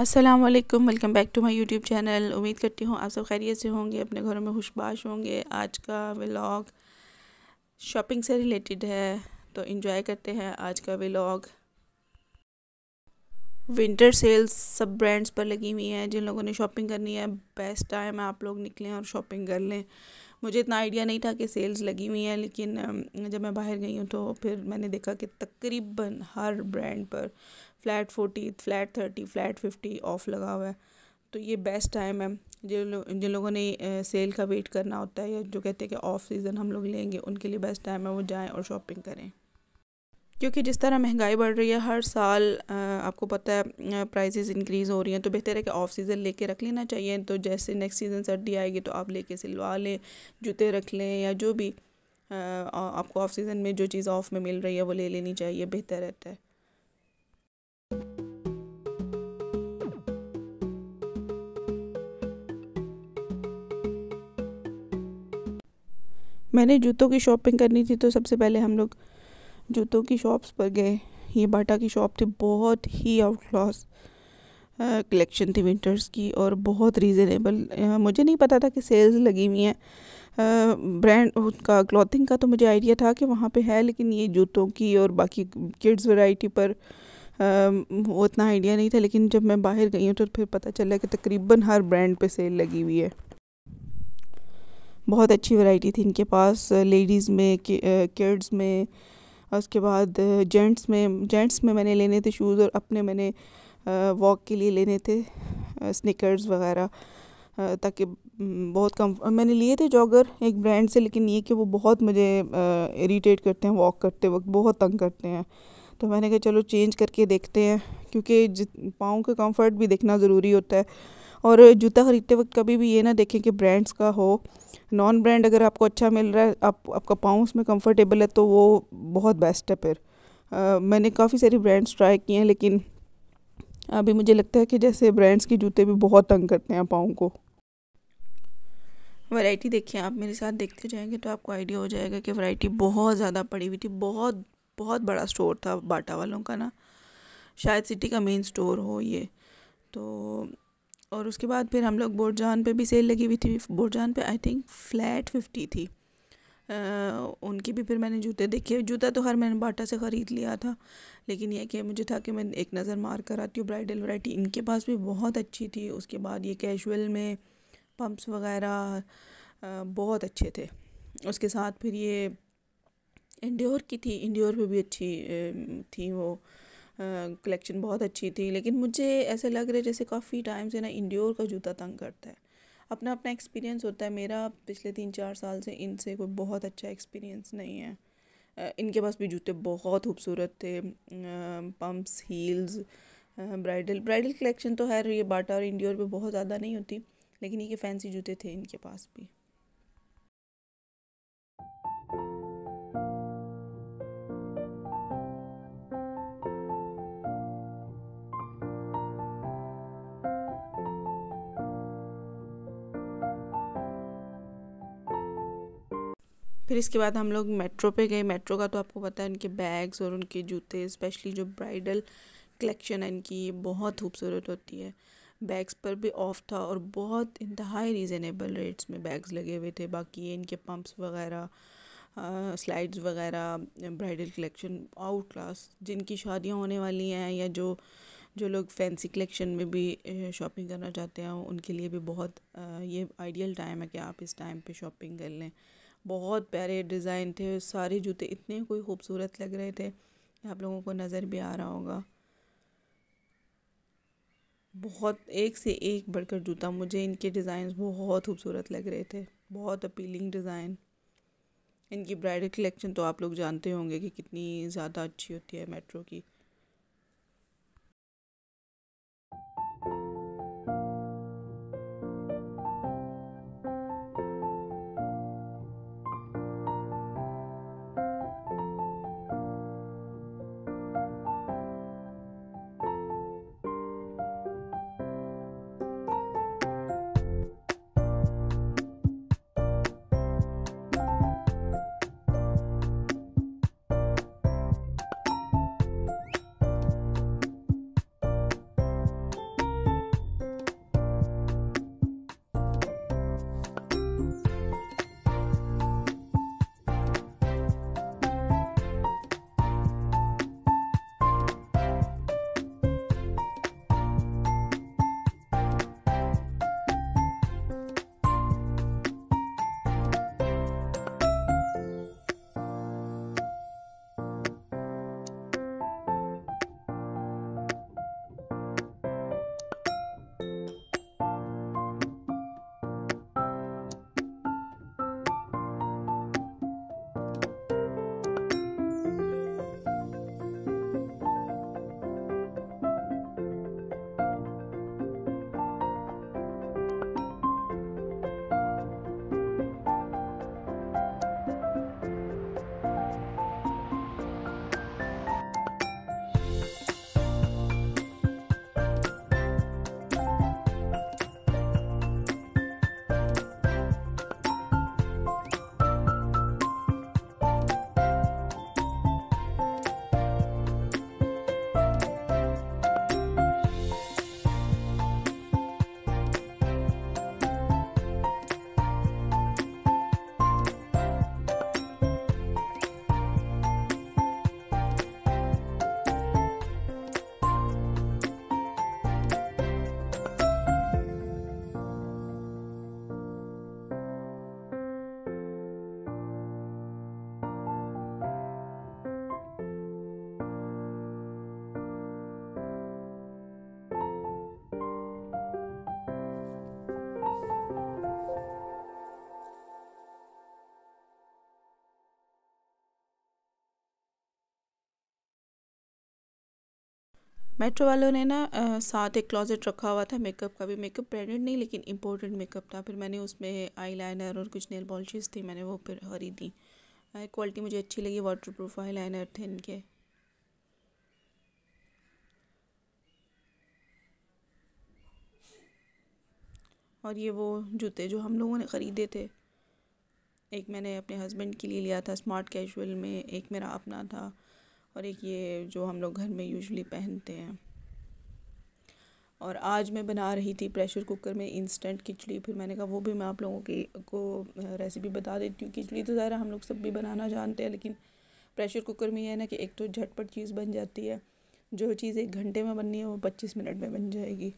अस्सलाम वालेकुम welcome back to my YouTube channel उम्मीद करती हूँ आप सब खैरियत से होंगे, अपने घरों में खुशबाश होंगे। आज का व्लॉग शॉपिंग से रिलेटेड है तो इन्जॉय करते हैं आज का व्लॉग विंटर सेल्स सब ब्रांड्स पर लगी हुई हैं, जिन लोगों ने शॉपिंग करनी है बेस्ट टाइम है आप लोग निकलें और शॉपिंग कर लें। मुझे इतना आइडिया नहीं था कि सेल्स लगी हुई हैं, लेकिन जब मैं बाहर गई हूँ तो फिर मैंने देखा कि तकरीबन हर ब्रांड पर flat forty flat thirty flat fifty off लगा हुआ है। तो ये बेस्ट टाइम है। जिन लो, जिन लोगों ने सेल का वेट करना होता है या जो कहते हैं कि ऑफ़ सीज़न हम लोग लेंगे उनके लिए बेस्ट टाइम है वो जाएँ और शॉपिंग करें। क्योंकि जिस तरह महँगाई बढ़ रही है हर साल आपको पता है प्राइसेस इंक्रीज़ हो रही हैं। तो बेहतर है कि ऑफ़ सीज़न लेके रख लेना चाहिए। तो जैसे नेक्स्ट सीज़न सर्दी आएगी तो आप लेके सिलवा लें जूते रख लें या जो भी आपको ऑफ़ सीज़न में जो चीज़ ऑफ़ में मिल रही है वो ले लेनी चाहिए। बेहतर रहता है। मैंने जूतों की शॉपिंग करनी थी तो सबसे पहले हम लोग जूतों की शॉप्स पर गए। ये बाटा की शॉप थी, बहुत ही आउट क्लास कलेक्शन थी विंटर्स की और बहुत रीज़नेबल। मुझे नहीं पता था कि सेल्स लगी हुई हैं। ब्रांड का क्लॉथिंग का तो मुझे आइडिया था कि वहाँ पे है, लेकिन ये जूतों की और बाकी किड्स वैरायटी पर वो उतना आइडिया नहीं था। लेकिन जब मैं बाहर गई हूँ तो फिर पता चला कि तकरीबन हर ब्रांड पे सेल लगी हुई है। बहुत अच्छी वैरायटी थी इनके पास, लेडीज़ में किड्स में, उसके बाद जेंट्स में जेंट्स में मैंने लेने थे शूज़ और अपने मैंने वॉक के लिए लेने थे स्निकर्स वगैरह ताकि बहुत कम, मैंने लिए थे जॉगर एक ब्रांड से, लेकिन ये कि वो बहुत मुझे इरीटेट करते हैं, वॉक करते वक्त, बहुत तंग करते हैं। तो मैंने कहा, चलो चेंज करके देखते हैं, क्योंकि पाँव का कंफर्ट भी देखना ज़रूरी होता है। और जूता ख़रीदते वक्त कभी भी ये ना देखें कि ब्रांड्स का हो। नॉन ब्रांड अगर आपको अच्छा मिल रहा है आप आपका पाँव उसमें कंफर्टेबल है तो वो बहुत बेस्ट है फिर। आ, मैंने काफ़ी सारी ब्रांड्स ट्राई किए हैं लेकिन अभी मुझे लगता है कि जैसे ब्रांड्स के जूते भी बहुत तंग करते हैं पाँव को। वैरायटी देखिए आप मेरे साथ देखते जाएँगे तो आपको आइडिया हो जाएगा कि वैरायटी बहुत ज़्यादा पड़ी हुई थी। बहुत बहुत बड़ा स्टोर था बाटा वालों का ना। शायद सिटी का मेन स्टोर हो ये। तो और उसके बाद फिर हम लोग बोरजान पे भी सेल लगी हुई थी। बोरजान पे आई थिंक फ्लैट फिफ्टी थी। आ, उनकी भी फिर मैंने जूते देखे। जूता तो हर मैंने बाटा से ख़रीद लिया था। लेकिन यह कि मुझे था कि मैं एक नज़र मार कर आती हूँ ब्राइडल वैरायटी। इनके पास भी बहुत अच्छी थी। उसके बाद ये कैजुअल में पम्प्स वगैरह बहुत अच्छे थे। उसके साथ फिर ये इंड्योर की थी। इंड्योर पे भी अच्छी थी वो। कलेक्शन बहुत अच्छी थी, लेकिन मुझे ऐसे लग रहा है जैसे काफ़ी टाइम से ना इंड्योर का जूता तंग करता है। अपना अपना एक्सपीरियंस होता है, मेरा पिछले तीन चार साल से इनसे कोई बहुत अच्छा एक्सपीरियंस नहीं है। इनके पास भी जूते बहुत खूबसूरत थे pumps heels bridal bridal collection तो है, ये बाटा और इंडियोर पे बहुत ज़्यादा नहीं होती, लेकिन ये फैंसी जूते थे इनके पास भी। फिर इसके बाद हम लोग मेट्रो पे गए। मेट्रो का तो आपको पता है, इनके बैग्स और उनके जूते स्पेशली जो ब्राइडल कलेक्शन है, इनकी ये बहुत खूबसूरत होती है। बैग्स पर भी ऑफ़ था और बहुत इंतहाई रीज़नेबल रेट्स में बैग्स लगे हुए थे। बाकी ये इनके पंप्स वगैरह स्लाइड्स वगैरह ब्राइडल कलेक्शन आउट क्लास जिनकी शादियाँ होने वाली हैं या जो जो लोग फैंसी कलेक्शन में भी शॉपिंग करना चाहते हैं, उनके लिए भी बहुत ये आइडियल टाइम है कि आप इस टाइम पे शॉपिंग कर लें। बहुत प्यारे डिज़ाइन थे, सारे जूते इतने कोई खूबसूरत लग रहे थे। आप लोगों को नज़र भी आ रहा होगा। बहुत, एक से एक बढ़कर जूता मुझे इनके डिज़ाइन बहुत खूबसूरत लग रहे थे। बहुत अपीलिंग डिज़ाइन। इनकी ब्राइडल कलेक्शन तो आप लोग जानते होंगे कि कितनी ज़्यादा अच्छी होती है मेट्रो की। मेट्रो वालों ने ना साथ एक क्लोजेट रखा हुआ था मेकअप का भी। मेकअप ब्रांडेड नहीं, लेकिन इम्पोर्टेंट मेकअप था। फिर मैंने उसमें आई लाइनर और कुछ नेल पॉलिशेस थी, मैंने वो फिर खरीदी। क्वालिटी मुझे अच्छी लगी वाटर प्रूफ आई लाइनर थे इनके। और ये वो जूते जो हम लोगों ने ख़रीदे थे, एक मैंने अपने हस्बैंड के लिए लिया था स्मार्ट कैजुअल में, एक मेरा अपना था। और एक ये जो हम लोग घर में यूजली पहनते हैं। और आज मैं बना रही थी प्रेशर कुकर में इंस्टेंट खिचड़ी, फिर मैंने कहा वो भी मैं आप लोगों की, को रेसिपी बता देती हूँ। खिचड़ी तो ज़रा हम लोग सब भी बनाना जानते हैं, लेकिन प्रेशर कुकर में यह है ना कि एक तो झटपट चीज़ बन जाती है, जो चीज़ एक घंटे में बननी है वो पच्चीस मिनट में बन जाएगी।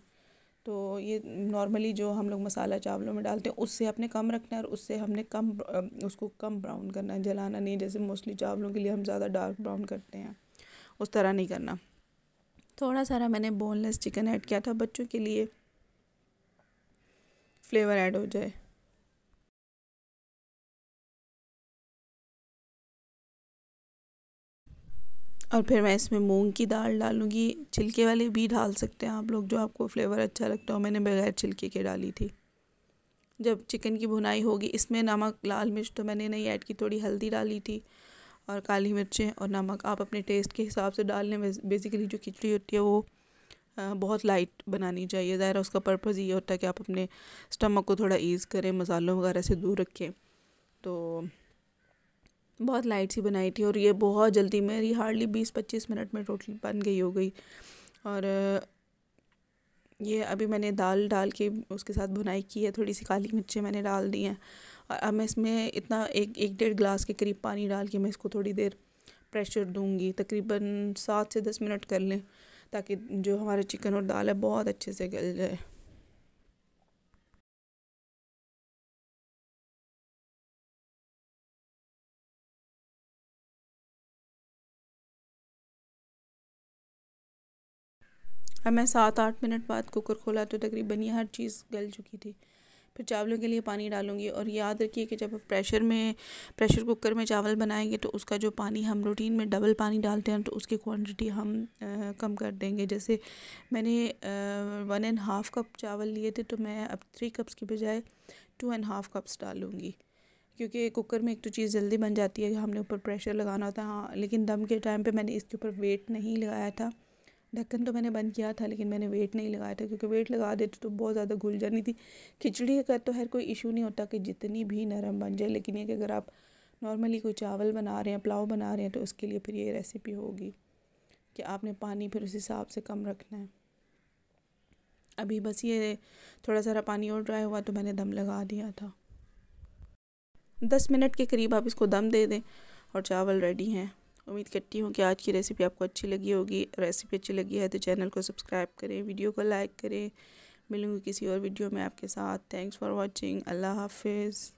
तो ये नॉर्मली जो हम लोग मसाला चावलों में डालते हैं, उससे अपने कम रखना है और उससे हमने कम उसको कम ब्राउन करना है, जलाना नहीं, जैसे मोस्टली चावलों के लिए हम ज़्यादा डार्क ब्राउन करते हैं, उस तरह नहीं करना। थोड़ा सारा मैंने बोनलेस चिकन ऐड किया था, बच्चों के लिए फ्लेवर ऐड हो जाए। और फिर मैं इसमें मूंग की दाल डालूँगी। छिलके वाले भी डाल सकते हैं आप लोग, जो आपको फ्लेवर अच्छा लगता हो। मैंने बगैर छिलके के डाली थी। जब चिकन की भुनाई होगी, इसमें नमक, लाल मिर्च तो मैंने नहीं ऐड की, थोड़ी हल्दी डाली थी और काली मिर्चें और नमक। आप अपने टेस्ट के हिसाब से डाल लें बेसिकली जो खिचड़ी होती है वो बहुत लाइट बनानी चाहिए। ज़ाहिर उसका पर्पज़ ये होता है कि आप अपने स्टमक को थोड़ा ईज़ करें, मसालों वगैरह से दूर रखें। तो बहुत लाइट सी बनाई थी और ये बहुत जल्दी मेरी हार्डली बीस पच्चीस मिनट में टोटल बन गई, हो गई। और ये अभी मैंने दाल डाल के उसके साथ बुनाई की है थोड़ी सी काली मिर्चें मैंने डाल दी हैं। और अब मैं इसमें इतना एक एक डेढ़ ग्लास के करीब पानी डाल के मैं इसको थोड़ी देर प्रेशर दूँगी, तकरीबन सात से दस मिनट कर लें, ताकि जो हमारा चिकन और दाल है, बहुत अच्छे से गल जाए। अब मैं सात आठ मिनट बाद कुकर खोला तो तकरीबन ये हर चीज़ गल चुकी थी। फिर चावलों के लिए पानी डालूँगी और याद रखिए कि जब प्रेशर में प्रेशर कुकर में चावल बनाएँगे तो उसका जो पानी हम रूटीन में डबल पानी डालते हैं तो उसकी क्वांटिटी हम आ, कम कर देंगे। जैसे मैंने आ, वन एंड हाफ़ कप चावल लिए थे तो मैं अब थ्री कप्स की बजाय टू एंड हाफ़ कप्स डालूँगी। क्योंकि कुकर में एक तो चीज़ जल्दी बन जाती है हमने ऊपर प्रेशर लगाना होता है हाँ लेकिन दम के टाइम पे मैंने इसके ऊपर वेट नहीं लगाया था। ढक्कन तो मैंने बंद किया था, लेकिन मैंने वेट नहीं लगाया था, क्योंकि वेट लगा देते तो बहुत ज़्यादा घुल जानी थी। खिचड़ी का तो हर कोई इशू नहीं होता कि जितनी भी नरम बन जाए, लेकिन ये कि अगर आप नॉर्मली कोई चावल बना रहे हैं, पुलाव बना रहे हैं तो उसके लिए फिर ये रेसिपी होगी कि आपने पानी फिर उस हिसाब से कम रखना है। अभी बस ये थोड़ा सारा पानी और ड्राई हुआ तो मैंने दम लगा दिया था। दस मिनट के करीब आप इसको दम दे दें और चावल रेडी हैं। उम्मीद करती हूँ कि आज की रेसिपी आपको अच्छी लगी होगी। रेसिपी अच्छी लगी है तो चैनल को सब्सक्राइब करें वीडियो को लाइक करें। मिलूँगी किसी और वीडियो में आपके साथ। थैंक्स फॉर वॉचिंग अल्लाह हाफिज़।